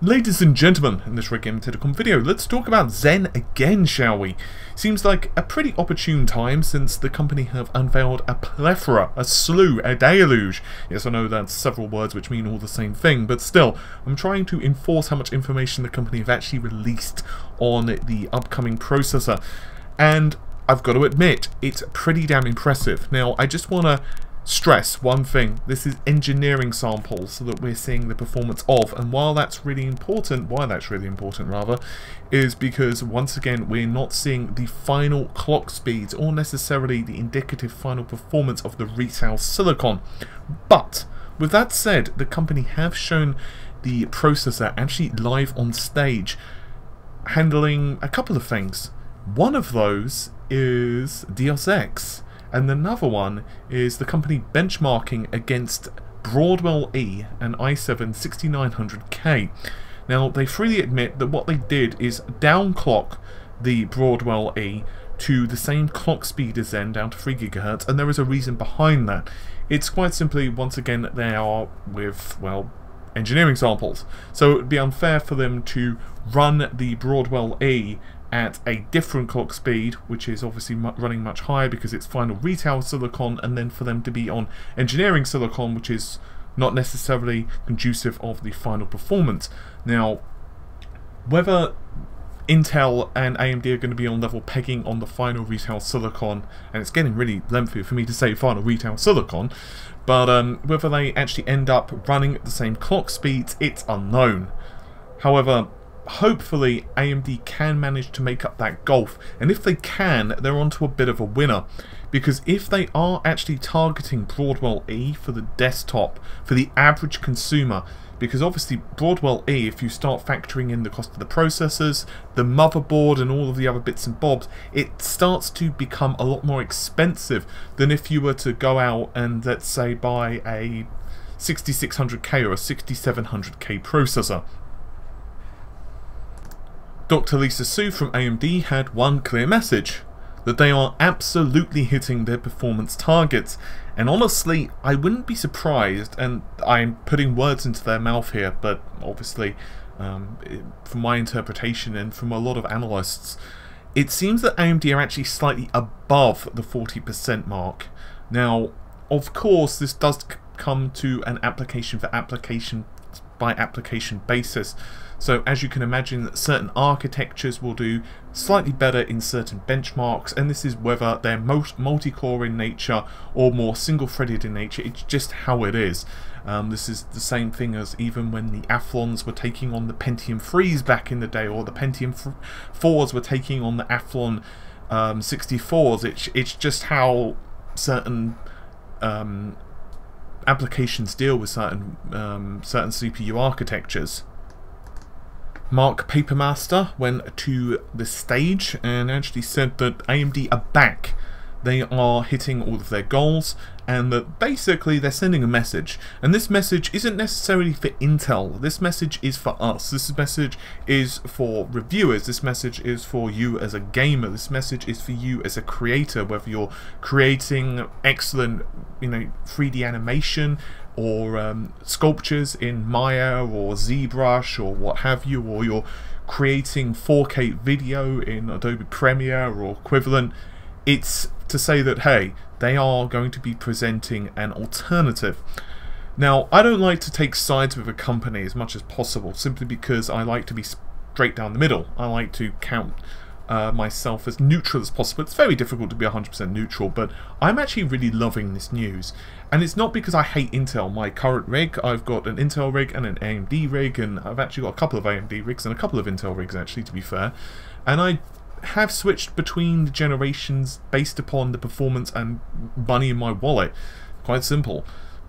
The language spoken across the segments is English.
Ladies and gentlemen, in this Red video, let's talk about Zen again, shall we? Seems like a pretty opportune time since the company have unveiled a plethora, a slew, a deluge. Yes, I know that's several words which mean all the same thing, but still, I'm trying to enforce how much information the company have actually released on the upcoming processor. And I've got to admit, it's pretty damn impressive. Now, I just want to stress one thing. This is engineering samples so that we're seeing the performance of. And while that's really important, why that's really important rather, is because once again we're not seeing the final clock speeds or necessarily the indicative final performance of the retail silicon. But with that said, the company have shown the processor actually live on stage handling a couple of things. One of those is Deus Ex. And another one is the company benchmarking against Broadwell E and i7 6900K. Now, they freely admit that what they did is downclock the Broadwell E to the same clock speed as Zen, down to 3 GHz, and there is a reason behind that. It's quite simply, once again, they are with, well, engineering samples. So it would be unfair for them to run the Broadwell E at a different clock speed, which is obviously running much higher because it's final retail silicon, and then for them to be on engineering silicon, which is not necessarily conducive of the final performance. Now, whether Intel and AMD are going to be on level pegging on the final retail silicon, and it's getting really lengthy for me to say final retail silicon, but um, whether they actually end up running at the same clock speeds, it's unknown. However, hopefully AMD can manage to make up that gulf. And if they can, they're onto a bit of a winner. Because if they are actually targeting Broadwell E for the desktop, for the average consumer, because obviously Broadwell E, if you start factoring in the cost of the processors, the motherboard and all of the other bits and bobs, it starts to become a lot more expensive than if you were to go out and let's say buy a 6600K or a 6700K processor. Dr. Lisa Su from AMD had one clear message that they are absolutely hitting their performance targets. And honestly, I wouldn't be surprised, and I'm putting words into their mouth here, but obviously, um, from my interpretation and from a lot of analysts, it seems that AMD are actually slightly above the 40% mark. Now, of course, this does come to an application for application by application basis. So as you can imagine, certain architectures will do slightly better in certain benchmarks, and this is whether they're most multi-core in nature or more single-threaded in nature. It's just how it is. Um, this is the same thing as even when the Athlons were taking on the Pentium 3s back in the day, or the Pentium 4s were taking on the Athlon um, 64s. It's, it's just how certain um, applications deal with certain um, certain CPU architectures. Mark Papermaster went to the stage and actually said that AMD are back. They are hitting all of their goals and that basically they're sending a message. And this message isn't necessarily for Intel. This message is for us. This message is for reviewers. This message is for you as a gamer. This message is for you as a creator, whether you're creating excellent, you know, 3D animation, or um, sculptures in Maya or ZBrush or what have you, or you're creating 4K video in Adobe Premiere or equivalent, it's to say that, hey, they are going to be presenting an alternative. Now, I don't like to take sides with a company as much as possible, simply because I like to be straight down the middle. I like to count uh, myself as neutral as possible. It's very difficult to be 100% neutral, but I'm actually really loving this news. And it's not because I hate Intel. My current rig, I've got an Intel rig and an AMD rig, and I've actually got a couple of AMD rigs and a couple of Intel rigs, actually, to be fair. And I have switched between the generations based upon the performance and money in my wallet. Quite simple.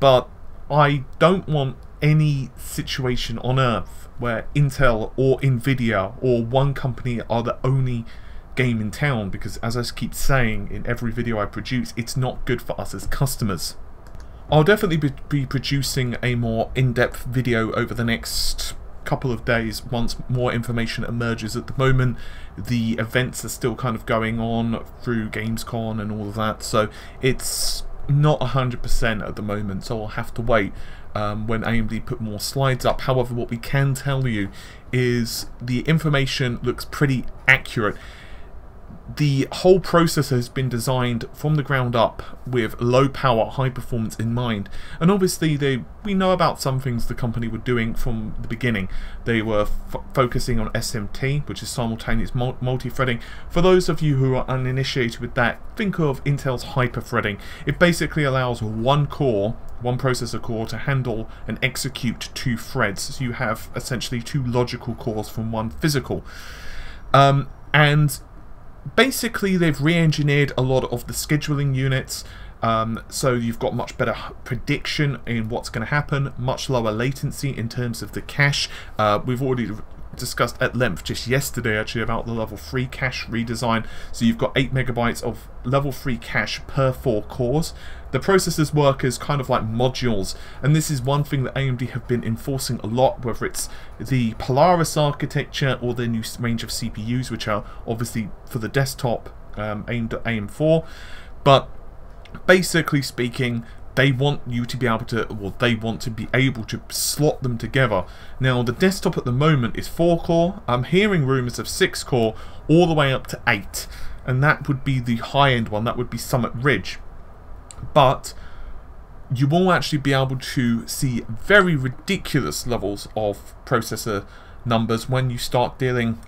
But I don't want any situation on earth where Intel or Nvidia or one company are the only game in town because as I keep saying in every video I produce, it's not good for us as customers. I'll definitely be, producing a more in-depth video over the next couple of days once more information emerges. At the moment, the events are still kind of going on through Gamescom and all of that, so it's not 100% at the moment, so I'll have to wait. um, when AMD put more slides up. However, what we can tell you is the information looks pretty accurate the whole processor has been designed from the ground up with low power, high performance in mind. And obviously, they we know about some things the company were doing from the beginning. They were focusing on SMT, which is simultaneous multi-threading. For those of you who are uninitiated with that, think of Intel's hyper-threading. It basically allows one core, one processor core, to handle and execute two threads. So you have essentially two logical cores from one physical. Um, and basically they've re-engineered a lot of the scheduling units um, so you've got much better prediction in what's going to happen, much lower latency in terms of the cache. Uh, we've already discussed at length just yesterday actually about the level 3 cache redesign. So you've got 8 megabytes of level 3 cache per 4 cores. The processors work as kind of like modules, and this is one thing that AMD have been enforcing a lot, whether it's the Polaris architecture or their new range of CPUs, which are obviously for the desktop um, aimed at AM4. But basically speaking, they want you to be able to, well, they want to be able to slot them together. Now, the desktop at the moment is 4 core. I'm hearing rumours of 6 core all the way up to 8. And that would be the high end one, that would be Summit Ridge but you will actually be able to see very ridiculous levels of processor numbers when you start dealing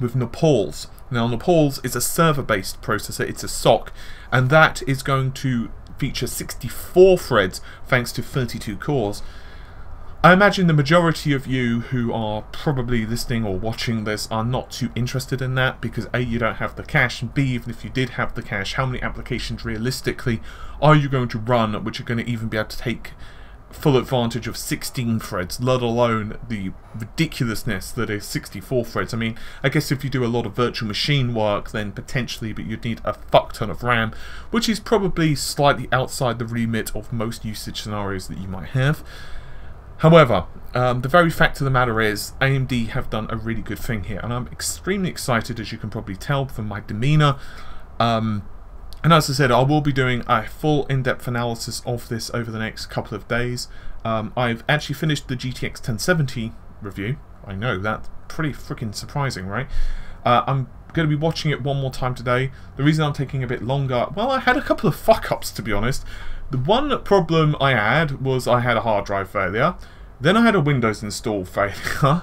with Naples. Now Naples is a server-based processor, it's a SOC, and that is going to feature 64 threads thanks to 32 cores. I imagine the majority of you who are probably listening or watching this are not too interested in that because A, you don't have the cache, and B, even if you did have the cache, how many applications realistically are you going to run which are going to even be able to take full advantage of 16 threads, let alone the ridiculousness that is 64 threads. I mean, I guess if you do a lot of virtual machine work, then potentially, but you'd need a fuck ton of RAM, which is probably slightly outside the remit of most usage scenarios that you might have. However, um, the very fact of the matter is AMD have done a really good thing here, and I'm extremely excited, as you can probably tell from my demeanour. Um, and as I said, I will be doing a full in-depth analysis of this over the next couple of days. Um, I've actually finished the GTX 1070 review. I know, that's pretty freaking surprising, right? Uh, I'm going to be watching it one more time today. The reason I'm taking a bit longer, well, I had a couple of fuck-ups, to be honest. The one problem I had was I had a hard drive failure. Then I had a Windows install failure.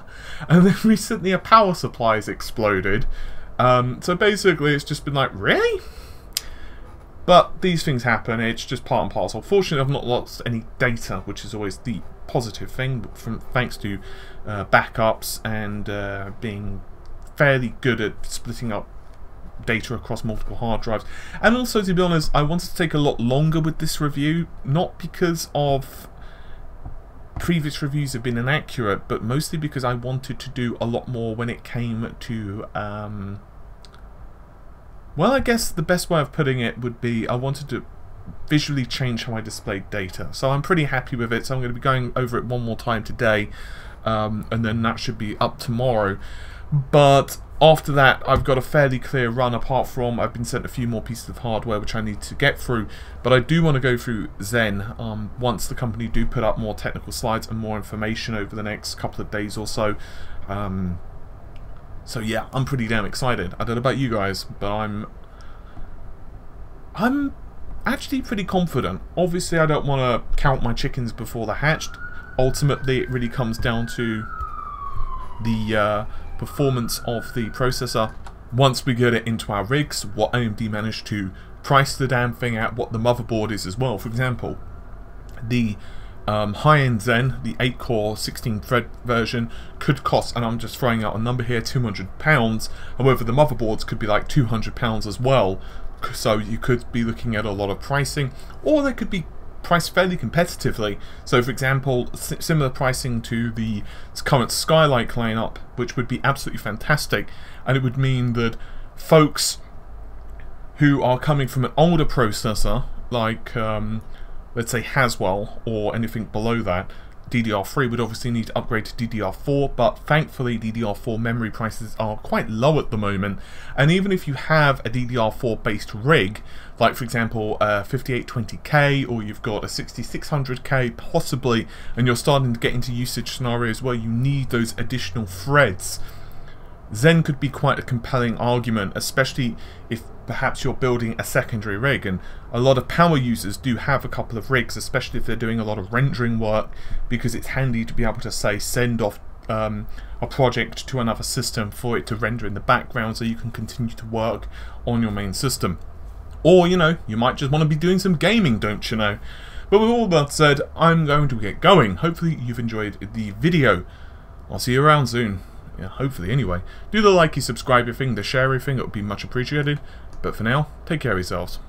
And then recently a power supply has exploded. Um, so basically it's just been like, really? But these things happen, it's just part and parcel. Fortunately I've not lost any data, which is always the positive thing, from thanks to uh, backups and uh, being fairly good at splitting up data across multiple hard drives. And also, to be honest, I wanted to take a lot longer with this review, not because of previous reviews have been inaccurate, but mostly because I wanted to do a lot more when it came to... Um, well, I guess the best way of putting it would be I wanted to visually change how I displayed data. So I'm pretty happy with it, so I'm going to be going over it one more time today, um, and then that should be up tomorrow. But after that, I've got a fairly clear run, apart from I've been sent a few more pieces of hardware which I need to get through. But I do want to go through Zen um, once the company do put up more technical slides and more information over the next couple of days or so. Um, so yeah, I'm pretty damn excited. I don't know about you guys, but I'm... I'm actually pretty confident. Obviously, I don't want to count my chickens before they're hatched. Ultimately, it really comes down to the... Uh, performance of the processor. Once we get it into our rigs, what AMD managed to price the damn thing at, what the motherboard is as well. For example, the um, high-end Zen, the 8-core 16-thread version, could cost, and I'm just throwing out a number here, £200. However, the motherboards could be like £200 as well. So you could be looking at a lot of pricing, or they could be priced fairly competitively. So, for example, similar pricing to the current Skylake lineup, which would be absolutely fantastic, and it would mean that folks who are coming from an older processor, like um, let's say Haswell or anything below that, DDR3 would obviously need to upgrade to DDR4, but thankfully DDR4 memory prices are quite low at the moment, and even if you have a DDR4 based rig, like for example a 5820K or you've got a 6600K possibly, and you're starting to get into usage scenarios where you need those additional threads, Zen could be quite a compelling argument, especially if perhaps you're building a secondary rig and a lot of power users do have a couple of rigs especially if they're doing a lot of rendering work because it's handy to be able to say send off um, a project to another system for it to render in the background so you can continue to work on your main system. Or you know you might just want to be doing some gaming don't you know? But with all that said I'm going to get going. Hopefully you've enjoyed the video. I'll see you around soon yeah, hopefully anyway. Do the likey, subscribe thing, the share thing, it would be much appreciated. But for now, take care of yourselves.